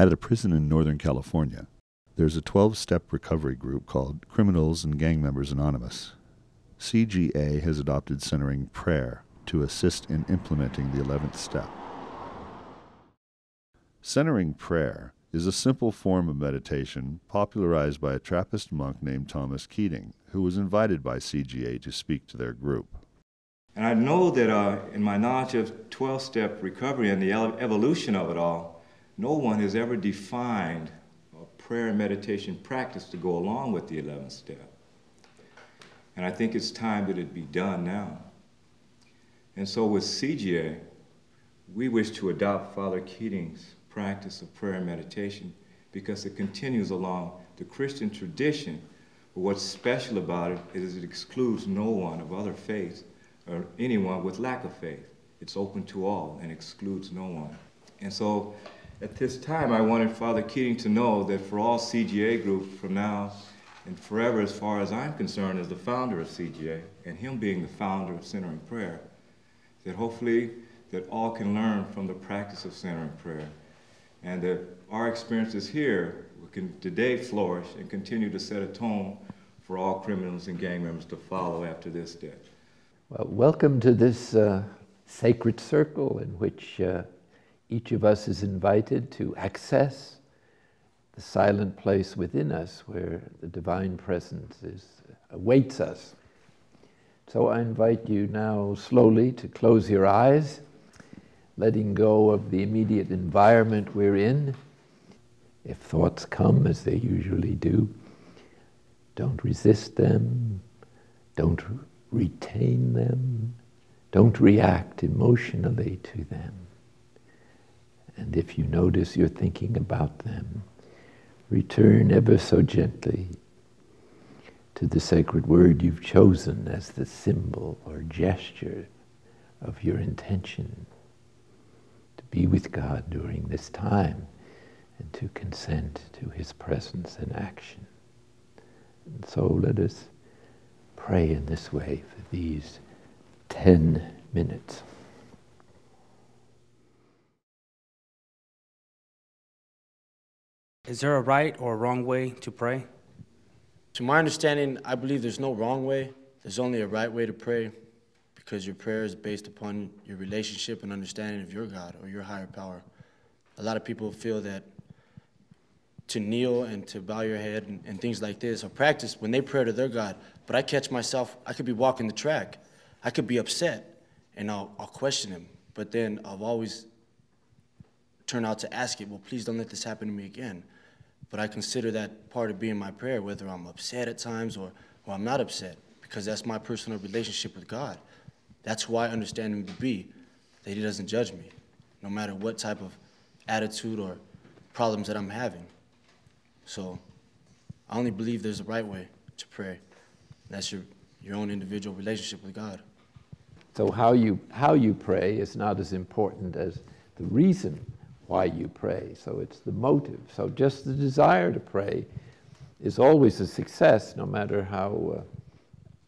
At a prison in Northern California, there's a 12 step recovery group called Criminals and Gang Members Anonymous. CGA has adopted centering prayer to assist in implementing the 11th step. Centering prayer is a simple form of meditation popularized by a Trappist monk named Thomas Keating, who was invited by CGA to speak to their group. And I know that uh, in my knowledge of 12 step recovery and the evolution of it all, no one has ever defined a prayer and meditation practice to go along with the 11th step. And I think it's time that it be done now. And so with CGA, we wish to adopt Father Keating's practice of prayer and meditation because it continues along the Christian tradition. But what's special about it is it excludes no one of other faiths or anyone with lack of faith. It's open to all and excludes no one. And so at this time, I wanted Father Keating to know that for all CGA groups from now and forever, as far as I'm concerned, as the founder of CGA, and him being the founder of Centering Prayer, that hopefully that all can learn from the practice of centering prayer and that our experiences here can today flourish and continue to set a tone for all criminals and gang members to follow after this day. Well, welcome to this uh, sacred circle in which uh, each of us is invited to access the silent place within us where the divine presence is, awaits us. So I invite you now slowly to close your eyes letting go of the immediate environment we're in. If thoughts come, as they usually do, don't resist them, don't retain them, don't react emotionally to them. And if you notice you're thinking about them, return ever so gently to the sacred word you've chosen as the symbol or gesture of your intention to be with God during this time and to consent to His presence and action. And so let us pray in this way for these 10 minutes. Is there a right or a wrong way to pray? To my understanding, I believe there's no wrong way. There's only a right way to pray because your prayer is based upon your relationship and understanding of your God or your higher power. A lot of people feel that to kneel and to bow your head and, and things like this or practice when they pray to their God. But I catch myself, I could be walking the track, I could be upset, and I'll, I'll question him. But then I've always turned out to ask it, well, please don't let this happen to me again. But I consider that part of being my prayer, whether I'm upset at times or, or I'm not upset, because that's my personal relationship with God. That's who I understand him to be, that he doesn't judge me, no matter what type of attitude or problems that I'm having. So I only believe there's a right way to pray. That's your, your own individual relationship with God. So how you, how you pray is not as important as the reason why you pray. So it's the motive. So just the desire to pray is always a success, no matter how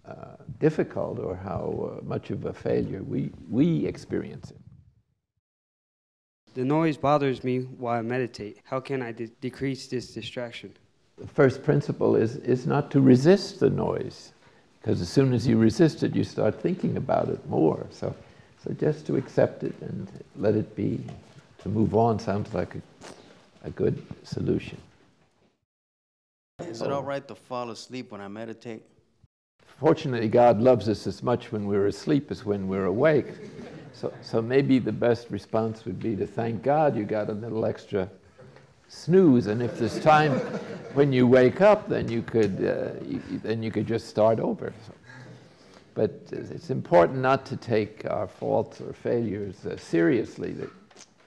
uh, uh, difficult or how uh, much of a failure we, we experience it. The noise bothers me while I meditate. How can I de- decrease this distraction? The first principle is, is not to resist the noise, because as soon as you resist it, you start thinking about it more. So, so just to accept it and let it be, to move on sounds like a, a good solution. Is it all right to fall asleep when I meditate? Fortunately, God loves us as much when we're asleep as when we're awake. So, so maybe the best response would be to thank God you got a little extra snooze, and if there's time when you wake up, then you could, uh, you, then you could just start over. So, but it's important not to take our faults or failures uh, seriously. That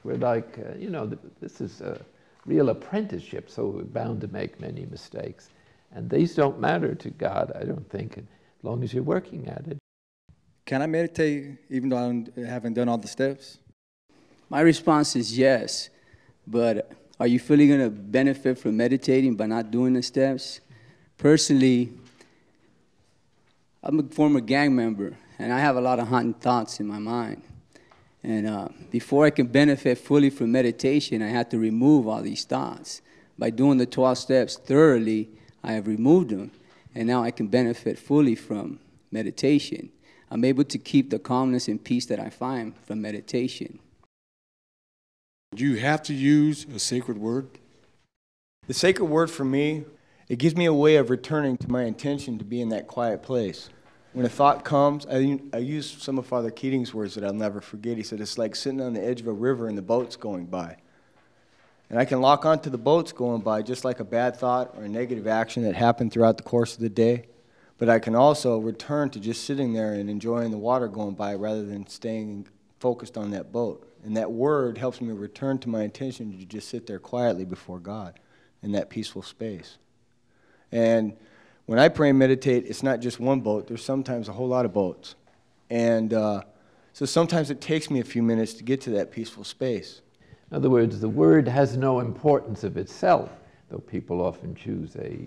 we're like, uh, you know, this is a real apprenticeship, so we're bound to make many mistakes. And these don't matter to God, I don't think as long as you're working at it. Can I meditate even though I haven't done all the steps? My response is yes, but are you really going to benefit from meditating by not doing the steps? Personally, I'm a former gang member, and I have a lot of haunting thoughts in my mind. And uh, before I can benefit fully from meditation, I had to remove all these thoughts. By doing the 12 steps thoroughly, I have removed them. And now I can benefit fully from meditation. I'm able to keep the calmness and peace that I find from meditation. Do you have to use a sacred word? The sacred word for me, it gives me a way of returning to my intention to be in that quiet place. When a thought comes, I, I use some of Father Keating's words that I'll never forget. He said, It's like sitting on the edge of a river and the boat's going by. And I can lock onto the boats going by just like a bad thought or a negative action that happened throughout the course of the day. But I can also return to just sitting there and enjoying the water going by rather than staying focused on that boat. And that word helps me return to my intention to just sit there quietly before God in that peaceful space. And when I pray and meditate, it's not just one boat, there's sometimes a whole lot of boats. And uh, so sometimes it takes me a few minutes to get to that peaceful space. In other words, the word has no importance of itself, though people often choose a,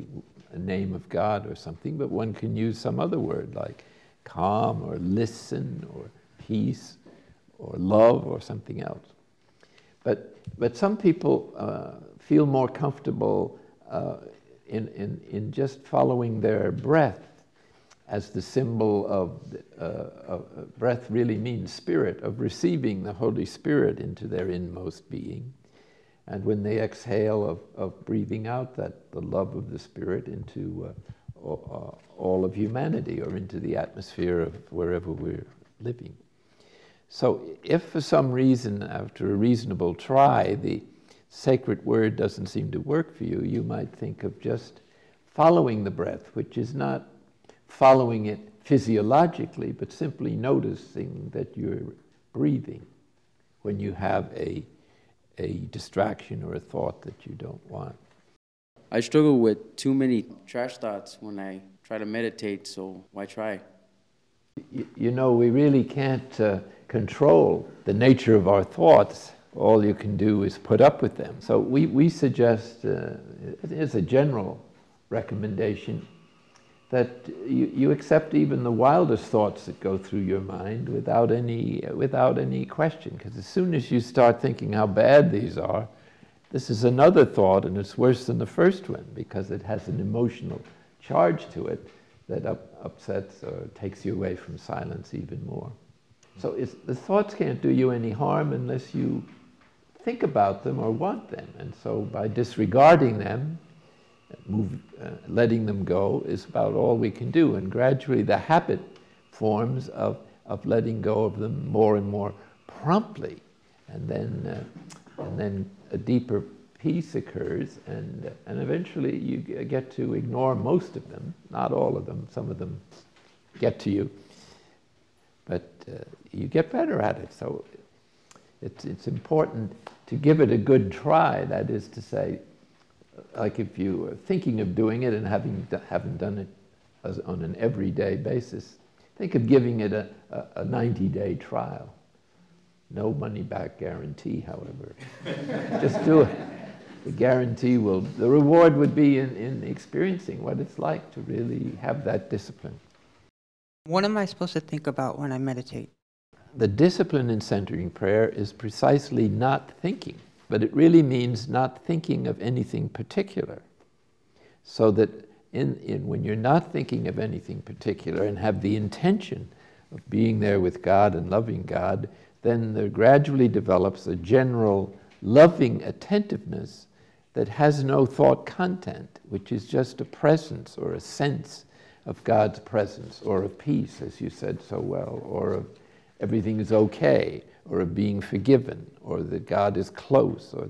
a name of God or something, but one can use some other word like calm or listen or peace or love or something else. But, but some people uh, feel more comfortable uh, in, in, in just following their breath as the symbol of, uh, of uh, breath really means spirit, of receiving the Holy Spirit into their inmost being. And when they exhale, of, of breathing out that the love of the Spirit into uh, all, all of humanity or into the atmosphere of wherever we're living. So, if for some reason, after a reasonable try, the sacred word doesn't seem to work for you, you might think of just following the breath, which is not following it physiologically, but simply noticing that you're breathing when you have a, a distraction or a thought that you don't want. I struggle with too many trash thoughts when I try to meditate, so why try? You, you know, we really can't uh, control the nature of our thoughts. All you can do is put up with them. So we, we suggest, uh, as a general recommendation, that you, you accept even the wildest thoughts that go through your mind without any, without any question. Because as soon as you start thinking how bad these are, this is another thought and it's worse than the first one because it has an emotional charge to it that up, upsets or takes you away from silence even more. So the thoughts can't do you any harm unless you think about them or want them. And so by disregarding them, move, uh, letting them go is about all we can do. And gradually the habit forms of, of letting go of them more and more promptly. And then, uh, and then a deeper peace occurs, and, and eventually you get to ignore most of them, not all of them, some of them get to you, but uh, you get better at it. So it's, it's important to give it a good try, that is to say, like if you are thinking of doing it and having haven't done it as, on an everyday basis, think of giving it a, a, a 90-day trial. No money-back guarantee, however. Just do it. The guarantee will, the reward would be in, in experiencing what it's like to really have that discipline. What am I supposed to think about when I meditate? The discipline in centering prayer is precisely not thinking but it really means not thinking of anything particular. So that in, in, when you're not thinking of anything particular and have the intention of being there with God and loving God, then there gradually develops a general loving attentiveness that has no thought content, which is just a presence or a sense of God's presence or of peace, as you said so well, or of everything is okay, or of being forgiven, or that God is close. Or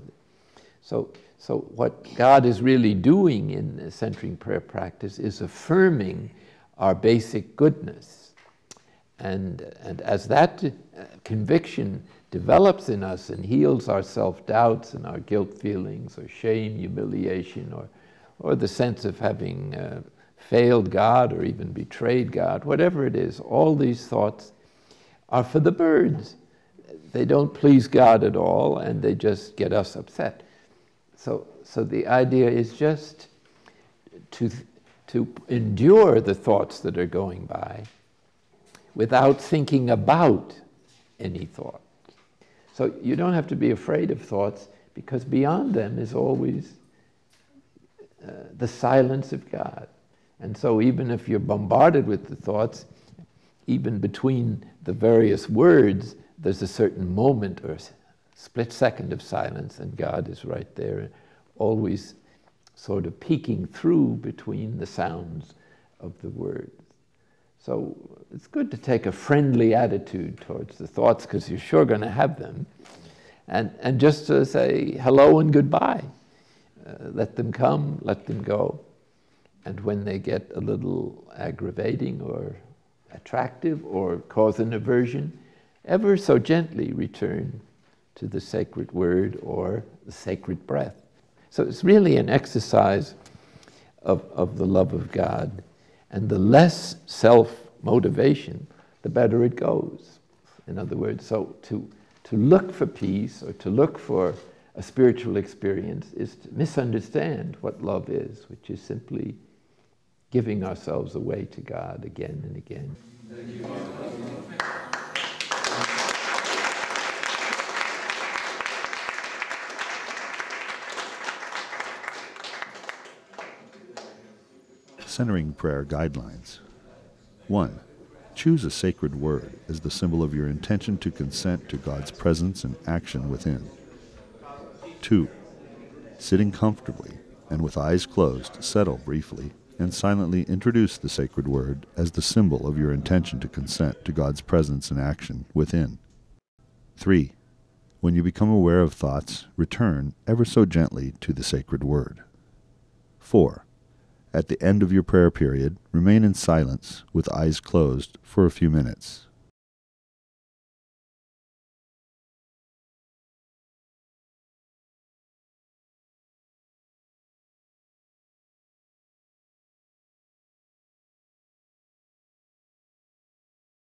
so, so what God is really doing in the centering prayer practice is affirming our basic goodness. And, and as that uh, conviction develops in us and heals our self-doubts and our guilt feelings or shame, humiliation, or, or the sense of having uh, failed God or even betrayed God, whatever it is, all these thoughts are for the birds they don't please God at all and they just get us upset. So, so the idea is just to, to endure the thoughts that are going by without thinking about any thought. So you don't have to be afraid of thoughts because beyond them is always uh, the silence of God. And so even if you're bombarded with the thoughts, even between the various words, there's a certain moment or split second of silence, and God is right there, always sort of peeking through between the sounds of the words. So it's good to take a friendly attitude towards the thoughts because you're sure going to have them. And, and just to say hello and goodbye. Uh, let them come, let them go. And when they get a little aggravating or attractive or cause an aversion, ever so gently return to the sacred word or the sacred breath. So it's really an exercise of, of the love of God. And the less self motivation, the better it goes. In other words, so to, to look for peace or to look for a spiritual experience is to misunderstand what love is, which is simply giving ourselves away to God again and again. Centering Prayer Guidelines 1. Choose a sacred word as the symbol of your intention to consent to God's presence and action within. 2. Sitting comfortably and with eyes closed, settle briefly and silently introduce the sacred word as the symbol of your intention to consent to God's presence and action within. 3. When you become aware of thoughts, return ever so gently to the sacred word. 4. At the end of your prayer period, remain in silence with eyes closed for a few minutes.